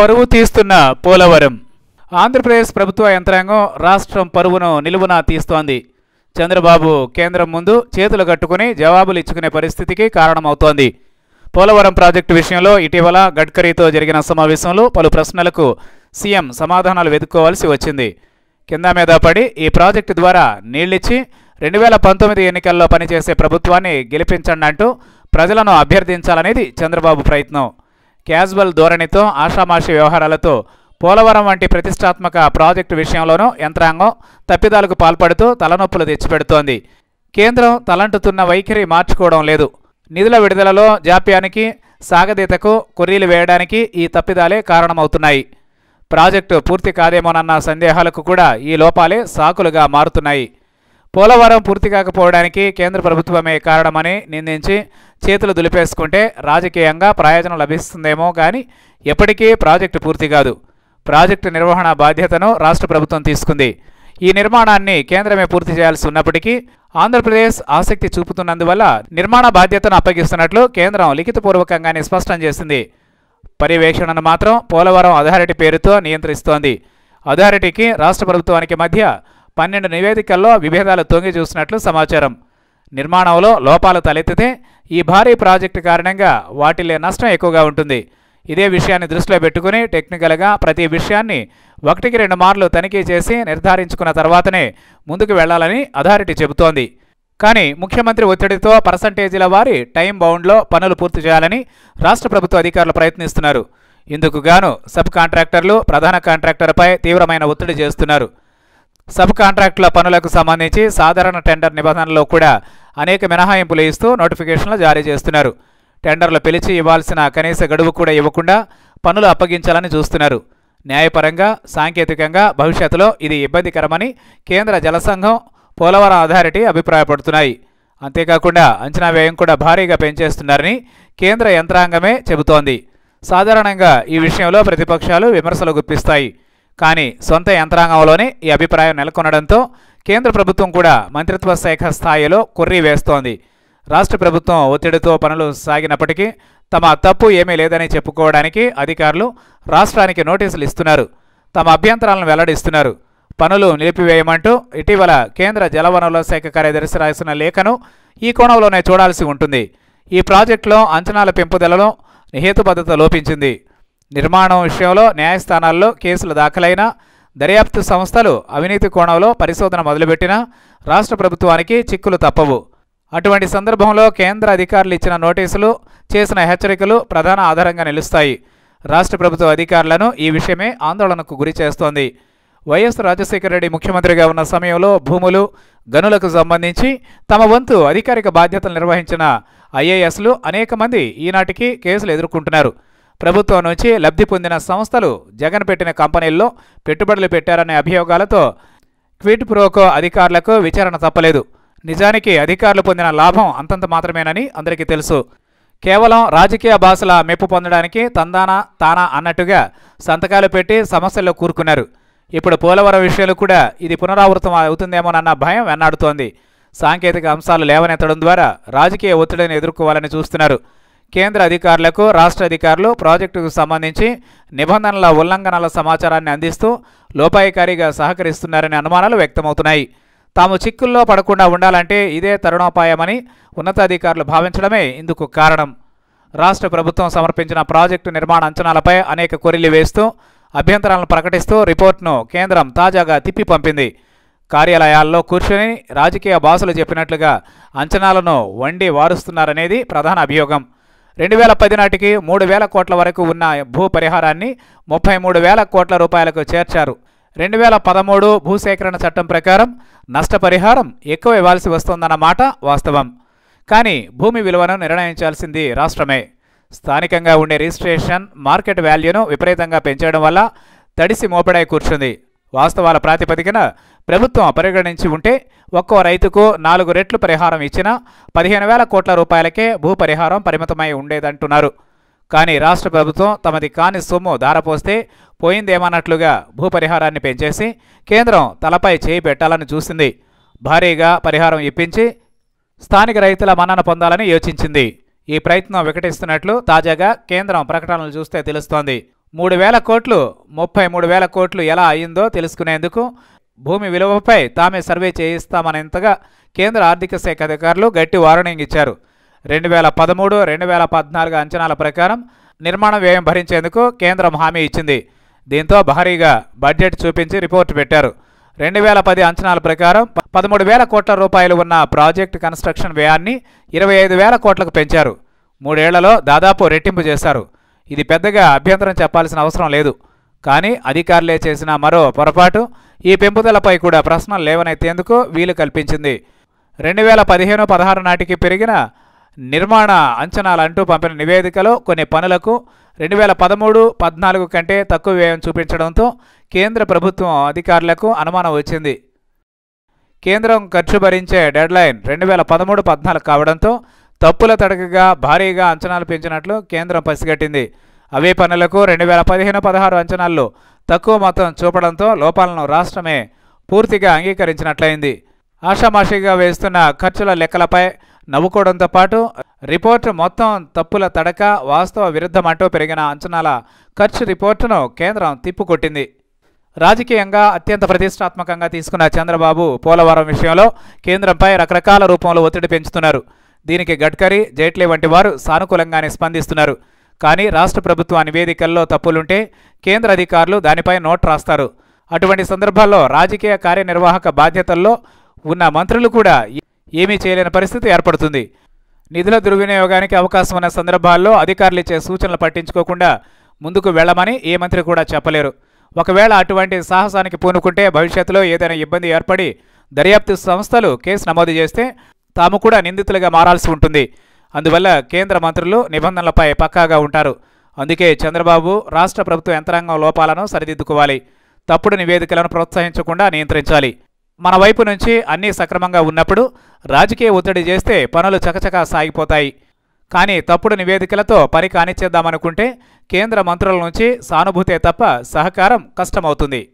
పరువు తీస్తున్న పోలవరం. ఆంధ్రప్రదేశ్ ప్రభుత్వ యంత్రాంగం రాష్ట్రం పరువును నిలువున తీస్తోంది. చంద్రబాబు కేంద్రం ముందు చేతులు కట్టుకుని జవాబులు ఇచ్చుకునే పరిస్థితికి కారణమవుతోంది. పోలవరం ప్రాజెక్టు విషయంలో ఇటీవల గడ్కరీతో జరిగిన సమావేశంలో పలు ప్రశ్నలకు సీఎం సమాధానాలు వెతుక్కోవాల్సి వచ్చింది. కింద మీద పడి ఈ ప్రాజెక్టు ద్వారా నీళ్ళిచ్చి రెండు వేల పంతొమ్మిది ఎన్నికల్లో పనిచేసే ప్రభుత్వాన్ని గెలిపించండి అంటూ ప్రజలను అభ్యర్థించాలనేది చంద్రబాబు ప్రయత్నం. క్యాజువల్ ధోరణితో ఆషామాషి వ్యవహారాలతో పోలవరం వంటి ప్రతిష్టాత్మక ప్రాజెక్టు విషయంలోనూ యంత్రాంగం తప్పిదాలకు పాల్పడుతూ తలనొప్పులు తెచ్చిపెడుతోంది. కేంద్రం తలంటుతున్న వైఖరి మార్చుకోవడం లేదు. నిధుల విడుదలలో జాప్యానికి సాగదీతకు కొర్రీలు వేయడానికి ఈ తప్పిదాలే కారణమవుతున్నాయి. ప్రాజెక్టు పూర్తి కాదేమోనన్న సందేహాలకు కూడా ఈ లోపాలే సాకులుగా మారుతున్నాయి. పోలవరం పూర్తి కాకపోవడానికి కేంద్ర ప్రభుత్వమే కారణమని నిందించి చేతులు దులిపేసుకుంటే రాజకీయంగా ప్రయోజనం లభిస్తుందేమో కానీ ఎప్పటికీ ప్రాజెక్టు పూర్తి కాదు. ప్రాజెక్టు నిర్వహణ బాధ్యతను రాష్ట్ర ప్రభుత్వం తీసుకుంది. ఈ నిర్మాణాన్ని కేంద్రమే పూర్తి చేయాల్సి ఉన్నప్పటికీ ఆంధ్రప్రదేశ్ ఆసక్తి చూపుతున్నందువల్ల నిర్మాణ బాధ్యతను అప్పగిస్తున్నట్లు కేంద్రం లిఖితపూర్వకంగానే స్పష్టం చేసింది. పర్యవేక్షణను మాత్రం పోలవరం అథారిటీ పేరుతో నియంత్రిస్తోంది. అథారిటీకి రాష్ట్ర ప్రభుత్వానికి మధ్య పన్నెండు నివేదికల్లో విభేదాలు తొంగి చూసినట్లు సమాచారం. నిర్మాణంలో లోపాలు తలెత్తితే ఈ భారీ ప్రాజెక్టు కారణంగా వాటిల్లే నష్టం ఎక్కువగా ఉంటుంది. ఇదే విషయాన్ని దృష్టిలో పెట్టుకుని టెక్నికల్గా ప్రతి విషయాన్ని ఒకటికి రెండు మార్లు తనిఖీ చేసి నిర్ధారించుకున్న తర్వాతనే ముందుకు వెళ్ళాలని అథారిటీ చెబుతోంది. కానీ ముఖ్యమంత్రి ఒత్తిడితో పర్సంటేజీల వారి టైం బౌండ్లో పనులు పూర్తి చేయాలని రాష్ట్ర ప్రభుత్వ అధికారులు ప్రయత్నిస్తున్నారు. ఇందుకు గాను సబ్ కాంట్రాక్టర్లు ప్రధాన కాంట్రాక్టర్పై తీవ్రమైన ఒత్తిడి చేస్తున్నారు. సబ్ కాంట్రాక్టుల పనులకు సంబంధించి సాధారణ టెండర్ నిబంధనల్లో కూడా అనేక మినహాయింపులు ఇస్తూ నోటిఫికేషన్లు జారీ చేస్తున్నారు. టెండర్లు పిలిచి ఇవ్వాల్సిన కనీస గడువు కూడా ఇవ్వకుండా పనులు అప్పగించాలని చూస్తున్నారు. న్యాయపరంగా సాంకేతికంగా భవిష్యత్తులో ఇది ఇబ్బందికరమని కేంద్ర జలసంఘం పోలవరం అథారిటీ అభిప్రాయపడుతున్నాయి. అంతేకాకుండా అంచనా వ్యయం కూడా భారీగా పెంచేస్తున్నారని కేంద్ర యంత్రాంగమే చెబుతోంది. సాధారణంగా ఈ విషయంలో ప్రతిపక్షాలు విమర్శలు గుప్పిస్తాయి. కానీ సొంత యంత్రాంగంలోనే ఈ అభిప్రాయం నెలకొనడంతో కేంద్ర ప్రభుత్వం కూడా మంత్రిత్వ శాఖ స్థాయిలో కొర్రీ వేస్తోంది. రాష్ట్ర ప్రభుత్వం ఒత్తిడితో పనులు సాగినప్పటికీ తమ తప్పు ఏమీ లేదని చెప్పుకోవడానికి అధికారులు రాష్ట్రానికి నోటీసులు ఇస్తున్నారు. తమ అభ్యంతరాలను వెల్లడిస్తున్నారు. పనులు నిలిపివేయమంటూ ఇటీవల కేంద్ర జలవనరుల శాఖ కార్యదర్శి రాసిన లేఖను ఈ కోణంలోనే చూడాల్సి ఉంటుంది. ఈ ప్రాజెక్టులో అంచనాల పెంపుదలలో హేతుబద్ధత లోపించింది. నిర్మాణం విషయంలో న్యాయస్థానాల్లో కేసులు దాఖలైనా దర్యాప్తు సంస్థలు అవినీతి కోణంలో పరిశోధన మొదలుపెట్టినా రాష్ట్ర ప్రభుత్వానికి చిక్కులు తప్పవు. అటువంటి సందర్భంలో కేంద్ర అధికారులు ఇచ్చిన నోటీసులు చేసిన హెచ్చరికలు ప్రధాన ఆధారంగా నిలుస్తాయి. రాష్ట్ర ప్రభుత్వ అధికారులను ఈ విషయమే ఆందోళనకు గురి చేస్తోంది. వైఎస్ రాజశేఖర రెడ్డి ముఖ్యమంత్రిగా ఉన్న సమయంలో భూములు గనులకు సంబంధించి తమ వంతు అధికారిక బాధ్యతలు నిర్వహించిన ఐఏఎస్లు అనేక మంది ఈనాటికి కేసులు ఎదుర్కొంటున్నారు. ప్రభుత్వం నుంచి లబ్ధి పొందిన సంస్థలు జగన్ పెట్టిన కంపెనీల్లో పెట్టుబడులు పెట్టారనే అభియోగాలతో క్విట్ ప్రోకో అధికారులకు విచారణ తప్పలేదు. నిజానికి అధికారులు పొందిన లాభం అంతంత మాత్రమేనని అందరికీ తెలుసు. కేవలం రాజకీయ భాషల మెప్పు పొందడానికి తందానా తానా అన్నట్టుగా సంతకాలు పెట్టి సమస్యల్లో కూరుకున్నారు. ఇప్పుడు పోలవరం విషయాలు కూడా ఇది పునరావృతం అవుతుందేమోనన్న భయం వెన్నాడుతోంది. సాంకేతిక అంశాలు లేవనెత్తడం ద్వారా రాజకీయ ఒత్తిడిని ఎదుర్కోవాలని చూస్తున్నారు. కేంద్ర అధికారులకు రాష్ట్ర అధికారులు ప్రాజెక్టుకు సంబంధించి నిబంధనల ఉల్లంఘనల సమాచారాన్ని అందిస్తూ లోపాయికారిగా సహకరిస్తున్నారనే అనుమానాలు వ్యక్తమవుతున్నాయి. తాము చిక్కుల్లో పడకుండా ఉండాలంటే ఇదే తరుణోపాయమని ఉన్నతాధికారులు భావించడమే ఇందుకు కారణం. రాష్ట్ర ప్రభుత్వం సమర్పించిన ప్రాజెక్టు నిర్మాణ అంచనాలపై అనేక కొరిలు వేస్తూ అభ్యంతరాలను ప్రకటిస్తూ రిపోర్ట్ను కేంద్రం తాజాగా తిప్పి పంపింది. కార్యాలయాల్లో కూర్చొని రాజకీయ బాసులు చెప్పినట్లుగా అంచనాలను వండి వారుస్తున్నారనేది ప్రధాన అభియోగం. రెండు వేల పది నాటికి మూడు వేల కోట్ల వరకు ఉన్న భూ పరిహారాన్ని ముప్పై మూడు వేల కోట్ల రూపాయలకు చేర్చారు. రెండు వేల పదమూడు భూసేకరణ చట్టం ప్రకారం నష్టపరిహారం ఎక్కువ ఇవ్వాల్సి వస్తోందన్న మాట వాస్తవం. కానీ భూమి విలువను నిర్ణయించాల్సింది రాష్ట్రమే. స్థానికంగా ఉండే రిజిస్ట్రేషన్ మార్కెట్ వాల్యూను విపరీతంగా పెంచడం వల్ల తడిసి మోపడై కూర్చుంది. వాస్తవాల ప్రాతిపదికన ప్రభుత్వం పరిగణించి ఉంటే ఒక్కో రైతుకు నాలుగు రెట్లు పరిహారం ఇచ్చినా పదిహేను వేల కోట్ల రూపాయలకే భూ పరిహారం పరిమితమై ఉండేదంటున్నారు. కానీ రాష్ట్ర ప్రభుత్వం తమది కాని సొమ్ము దారపోస్తే పోయిందేమన్నట్లుగా భూ పరిహారాన్ని పెంచేసి కేంద్రం తలపై చేయి పెట్టాలని చూసింది. భారీగా పరిహారం ఇప్పించి స్థానిక రైతుల మన్నన పొందాలని యోచించింది. ఈ ప్రయత్నం వికటిస్తున్నట్లు తాజాగా కేంద్రం ప్రకటనలు చూస్తే తెలుస్తోంది. మూడు వేల కోట్లు ముప్పై మూడు వేల కోట్లు ఎలా అయిందో తెలుసుకునేందుకు భూమి విలువపై తామే సర్వే చేయిస్తామనేంతగా కేంద్ర ఆర్థిక శాఖ అధికారులు గట్టి వార్నింగ్ ఇచ్చారు. రెండు వేల పదమూడు రెండు వేల పద్నాలుగు అంచనాల ప్రకారం నిర్మాణ వ్యయం భరించేందుకు కేంద్రం హామీ ఇచ్చింది. దీంతో భారీగా బడ్జెట్ చూపించి రిపోర్టు పెట్టారు. రెండు వేల పది అంచనాల ప్రకారం పదమూడు వేల కోట్ల రూపాయలు ఉన్న ప్రాజెక్ట్ కన్స్ట్రక్షన్ వ్యయాన్ని ఇరవై ఐదు వేల కోట్లకు పెంచారు. మూడేళ్ళలో దాదాపు రెట్టింపు చేశారు. ఇది పెద్దగా అభ్యంతరం చెప్పాల్సిన అవసరం లేదు. కానీ అధికారులే చేసిన మరో పొరపాటు ఈ పెంపుదలపై కూడా ప్రశ్నలు లేవనెత్తేందుకు వీలు కల్పించింది. రెండు వేల పదిహేను పదహారు నాటికి పెరిగిన నిర్మాణ అంచనాలంటూ పంపిన నివేదికలో కొన్ని పనులకు రెండు వేల పదమూడు పద్నాలుగు కంటే తక్కువ వ్యయం చూపించడంతో కేంద్ర ప్రభుత్వం అధికారులకు అనుమానం వచ్చింది. కేంద్రం ఖర్చు భరించే డెడ్లైన్ రెండు వేల పదమూడు పద్నాలుగు కావడంతో తప్పుల తడకగా భారీగా అంచనాలు పెంచినట్లు కేంద్రం పసిగట్టింది. అవే పనులకు రెండు వేల పదిహేను పదహారు అంచనాల్లో తక్కువ మొత్తం చూపడంతో లోపాలను రాష్ట్రమే పూర్తిగా అంగీకరించినట్లయింది. ఆషామాషిగా వేస్తున్న ఖర్చుల లెక్కలపై నవ్వుకోవడంతో పాటు రిపోర్టు మొత్తం తప్పుల తడక వాస్తవ విరుద్ధమంటూ పెరిగిన అంచనాల ఖర్చు రిపోర్టును కేంద్రం తిప్పుకొట్టింది. రాజకీయంగా అత్యంత ప్రతిష్టాత్మకంగా తీసుకున్న చంద్రబాబు పోలవరం విషయంలో కేంద్రంపై రకరకాల రూపంలో ఒత్తిడి పెంచుతున్నారు. దీనికి గడ్కరీ జైట్లీ వంటి వారు సానుకూలంగానే స్పందిస్తున్నారు. కానీ రాష్ట్ర ప్రభుత్వ నివేదికల్లో తప్పులుంటే కేంద్ర అధికారులు దానిపై నోట్ రాస్తారు. అటువంటి సందర్భాల్లో రాజకీయ కార్యనిర్వాహక బాధ్యతల్లో ఉన్న మంత్రులు కూడా ఏమీ చేయలేని పరిస్థితి ఏర్పడుతుంది. నిధుల దుర్వినియోగానికి అవకాశం ఉన్న సందర్భాల్లో అధికారులు ఇచ్చే సూచనలు పట్టించుకోకుండా ముందుకు వెళ్ళమని ఏ మంత్రి కూడా చెప్పలేరు. ఒకవేళ అటువంటి సాహసానికి పూనుకుంటే భవిష్యత్తులో ఏదైనా ఇబ్బంది ఏర్పడి దర్యాప్తు సంస్థలు కేసు నమోదు చేస్తే తాము కూడా నిందితులుగా మారాల్సి ఉంటుంది. అందువల్ల కేంద్ర మంత్రులు నిబంధనలపై పక్కాగా ఉంటారు. అందుకే చంద్రబాబు రాష్ట్ర ప్రభుత్వ యంత్రాంగం లోపాలను సరిదిద్దుకోవాలి. తప్పుడు నివేదికలను ప్రోత్సహించకుండా నియంత్రించాలి. మన వైపు నుంచి అన్నీ సక్రమంగా ఉన్నప్పుడు రాజకీయ ఒత్తిడి చేస్తే పనులు చకచకా సాగిపోతాయి. కానీ తప్పుడు నివేదికలతో పని కానిచ్చేద్దామనుకుంటే కేంద్ర మంత్రుల నుంచి సానుభూతే తప్ప సహకారం కష్టమవుతుంది.